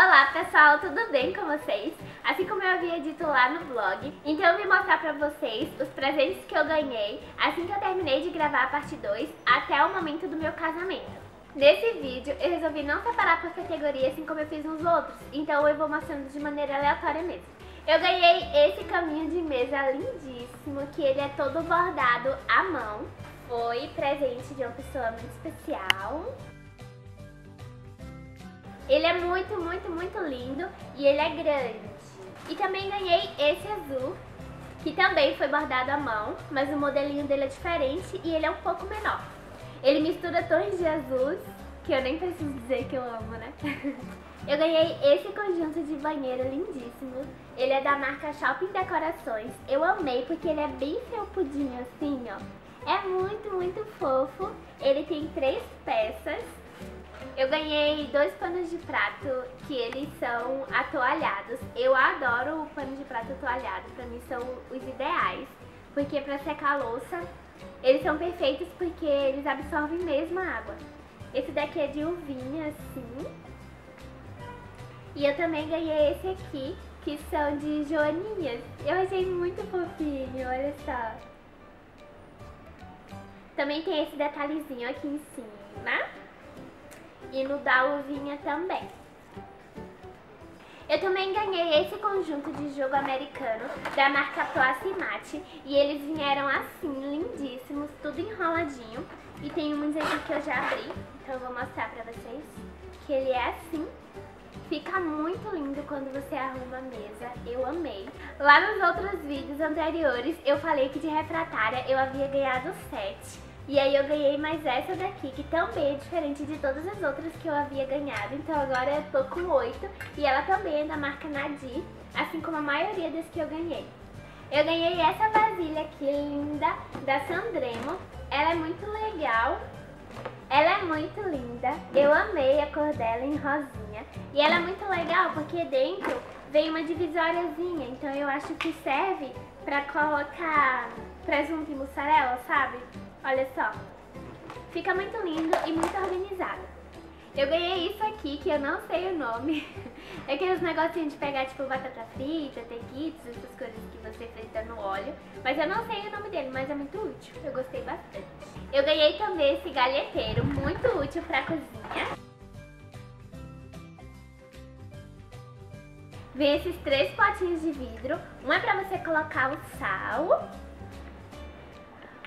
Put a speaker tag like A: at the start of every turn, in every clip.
A: Olá pessoal, tudo bem com vocês? Assim como eu havia dito lá no vlog, então eu vim mostrar pra vocês os presentes que eu ganhei assim que eu terminei de gravar a parte 2 até o momento do meu casamento. Nesse vídeo eu resolvi não separar por categoria assim como eu fiz nos outros, então eu vou mostrando de maneira aleatória mesmo. Eu ganhei esse caminho de mesa lindíssimo, que ele é todo bordado à mão. Foi presente de uma pessoa muito especial. Ele é muito, muito, muito lindo e ele é grande. E também ganhei esse azul, que também foi bordado à mão, mas o modelinho dele é diferente e ele é um pouco menor. Ele mistura tons de azuis, que eu nem preciso dizer que eu amo, né? Eu ganhei esse conjunto de banheiro lindíssimo. Ele é da marca Shopping Decorações. Eu amei porque ele é bem felpudinho assim, ó. É muito, muito fofo. Ele tem três peças eu ganhei dois panos de prato que eles são atoalhados. Eu adoro o pano de prato atoalhado, pra mim são os ideais. Porque pra secar a louça, eles são perfeitos porque eles absorvem mesmo a água. Esse daqui é de uvinha, assim. E eu também ganhei esse aqui, que são de joaninhas. Eu achei muito fofinho, olha só. Também tem esse detalhezinho aqui em cima e no da uvinha também. Eu também ganhei esse conjunto de jogo americano da marca Placimate e eles vieram assim, lindíssimos, tudo enroladinho. E tem uns aqui que eu já abri, então eu vou mostrar pra vocês que ele é assim. Fica muito lindo quando você arruma a mesa, eu amei. Lá nos outros vídeos anteriores eu falei que de refratária eu havia ganhado 7. E aí eu ganhei mais essa daqui, que também é diferente de todas as outras que eu havia ganhado. Então agora eu tô com oito e ela também é da marca Nadir, assim como a maioria das que eu ganhei. Eu ganhei essa vasilha aqui, linda, da Sandremo. Ela é muito legal, ela é muito linda. Eu amei a cor dela em rosinha. E ela é muito legal porque dentro vem uma divisóriazinha, então eu acho que serve pra colocar presunto e mussarela, sabe? Olha só. Fica muito lindo e muito organizado. Eu ganhei isso aqui, que eu não sei o nome. É aqueles negocinhos de pegar, tipo, batata frita, tequitos, essas coisas que você frita no óleo. Mas eu não sei o nome dele, mas é muito útil. Eu gostei bastante. Eu ganhei também esse galheteiro, muito útil pra cozinha. Vem esses três potinhos de vidro. Um é pra você colocar o sal.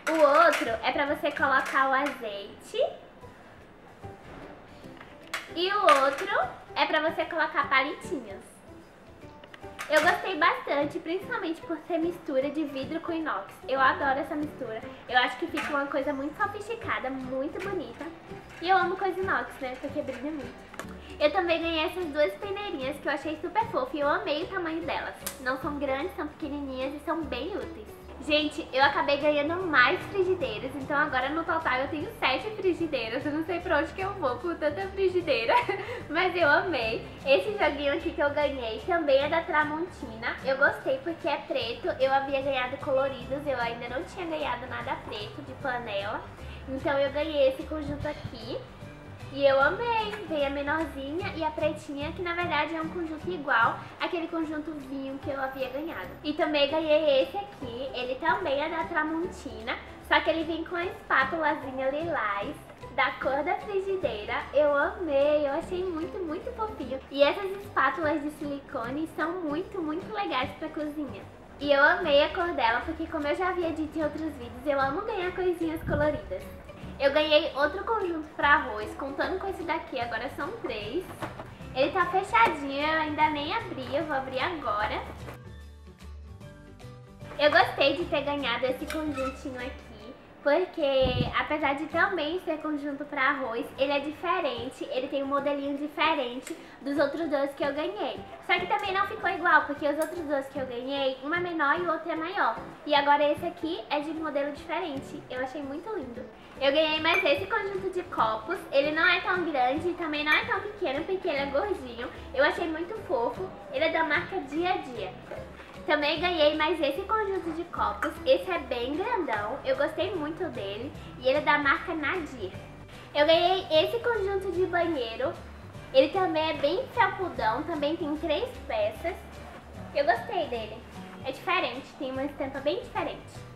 A: O outro é pra você colocar o azeite. E o outro é pra você colocar palitinhos. Eu gostei bastante, principalmente por ser mistura de vidro com inox. Eu adoro essa mistura. Eu acho que fica uma coisa muito sofisticada, muito bonita. E eu amo coisa inox, né? Porque brilha muito. Eu também ganhei essas duas peneirinhas que eu achei super fofas e eu amei o tamanho delas. Não são grandes, são pequenininhas e são bem úteis. Gente, eu acabei ganhando mais frigideiras, então agora no total eu tenho sete frigideiras. Eu não sei pra onde que eu vou com tanta frigideira, mas eu amei. Esse joguinho aqui que eu ganhei também é da Tramontina. Eu gostei porque é preto, eu havia ganhado coloridos, eu ainda não tinha ganhado nada preto de panela. Então eu ganhei esse conjunto aqui. E eu amei, veio a menorzinha e a pretinha, que na verdade é um conjunto igual àquele conjunto vinho que eu havia ganhado. E também ganhei esse aqui, ele também é da Tramontina, só que ele vem com a espátulazinha lilás da cor da frigideira. Eu amei, eu achei muito, muito fofinho. E essas espátulas de silicone são muito, muito legais pra cozinha. E eu amei a cor dela, porque como eu já havia dito em outros vídeos, eu amo ganhar coisinhas coloridas. Eu ganhei outro conjunto para arroz, contando com esse daqui, agora são três. Ele tá fechadinho, eu ainda nem abri, eu vou abrir agora. Eu gostei de ter ganhado esse conjuntinho aqui porque apesar de também ser conjunto para arroz, ele é diferente, ele tem um modelinho diferente dos outros dois que eu ganhei. Só que também não ficou igual, porque os outros dois que eu ganhei, um é menor e o outro é maior. E agora esse aqui é de modelo diferente, eu achei muito lindo. Eu ganhei mais esse conjunto de copos, ele não é tão grande e também não é tão pequeno, porque ele é gordinho. Eu achei muito fofo, ele é da marca Dia a Dia. Também ganhei mais esse conjunto de copos, esse é bem grandão, eu gostei muito dele e ele é da marca Nadir. Eu ganhei esse conjunto de banheiro. Ele também é bem felpudão, também tem três peças. Eu gostei dele. É diferente, tem uma estampa bem diferente.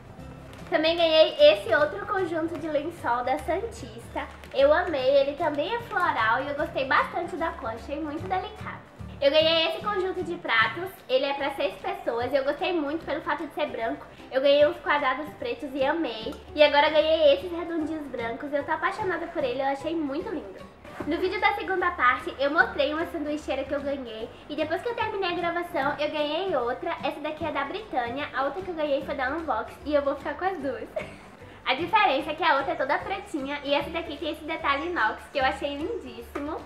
A: Também ganhei esse outro conjunto de lençol da Santista. Eu amei, ele também é floral e eu gostei bastante da cor, achei muito delicado. Eu ganhei esse conjunto de pratos, ele é para seis pessoas e eu gostei muito pelo fato de ser branco. Eu ganhei uns quadrados pretos e amei. E agora ganhei esses redondinhos brancos, eu tô apaixonada por ele, eu achei muito lindo. No vídeo da segunda parte, eu mostrei uma sanduicheira que eu ganhei. E depois que eu terminei a gravação, eu ganhei outra. Essa daqui é da Britânia. A outra que eu ganhei foi da Unbox. E eu vou ficar com as duas. A diferença é que a outra é toda pretinha. E essa daqui tem esse detalhe inox, que eu achei lindíssimo.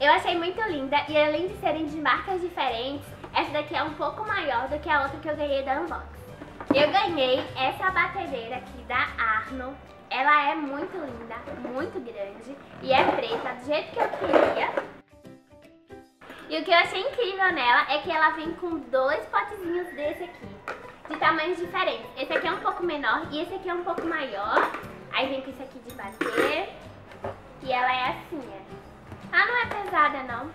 A: Eu achei muito linda. E além de serem de marcas diferentes, essa daqui é um pouco maior do que a outra que eu ganhei da Unbox. Eu ganhei essa batedeira aqui da Arno. Ela é muito linda, muito grande e é preta do jeito que eu queria. E o que eu achei incrível nela é que ela vem com dois potezinhos desse aqui, de tamanhos diferentes. Esse aqui é um pouco menor e esse aqui é um pouco maior. Aí vem com isso aqui de bater. E ela é assim, é. Ah, não é pesada não.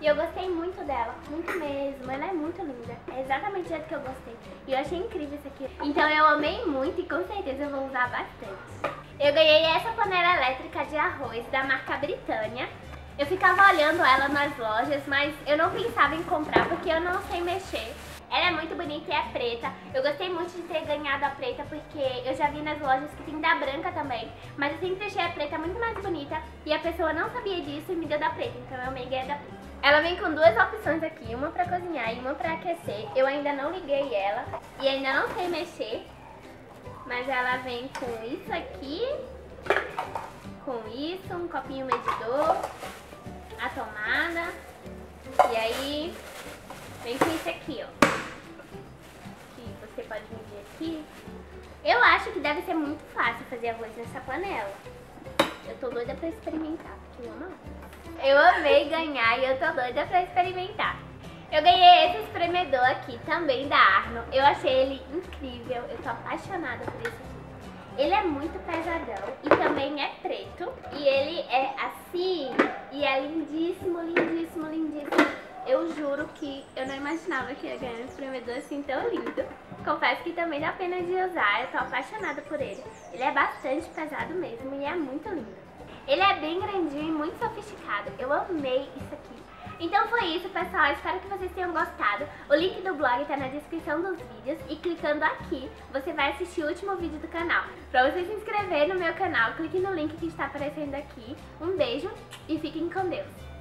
A: E eu gostei muito dela, muito mesmo. Ela é muito linda. É exatamente do jeito que eu gostei. E eu achei incrível isso aqui. Então eu amei muito e com certeza eu vou usar bastante. Eu ganhei essa panela elétrica de arroz da marca Britânia. Eu ficava olhando ela nas lojas, mas eu não pensava em comprar porque eu não sei mexer. Ela é muito bonita e é preta. Eu gostei muito de ter ganhado a preta porque eu já vi nas lojas que tem da branca também. Mas eu sempre achei a preta muito mais bonita e a pessoa não sabia disso e me deu da preta. Então eu amei ganhar da preta. Ela vem com duas opções aqui, uma pra cozinhar e uma pra aquecer. Eu ainda não liguei ela e ainda não sei mexer. Mas ela vem com isso aqui, com isso, um copinho medidor, a tomada. E aí vem com isso aqui, ó. Eu acho que deve ser muito fácil fazer arroz nessa panela. Eu tô doida pra experimentar, porque eu amo. Eu amei ganhar e eu tô doida pra experimentar. Eu ganhei esse espremedor aqui, também da Arno. Eu achei ele incrível, eu tô apaixonada por esse aqui. Ele é muito pesadão e também é preto. E ele é assim, e é lindíssimo, lindíssimo, lindíssimo. Eu juro que eu não imaginava que ia ganhar um espremedor assim tão lindo. Confesso que também dá pena de usar, eu tô apaixonada por ele. Ele é bastante pesado mesmo e é muito lindo. Ele é bem grandinho e muito sofisticado. Eu amei isso aqui. Então foi isso, pessoal. Espero que vocês tenham gostado. O link do blog tá na descrição dos vídeos e clicando aqui, você vai assistir o último vídeo do canal. Pra você se inscrever no meu canal, clique no link que está aparecendo aqui. Um beijo e fiquem com Deus.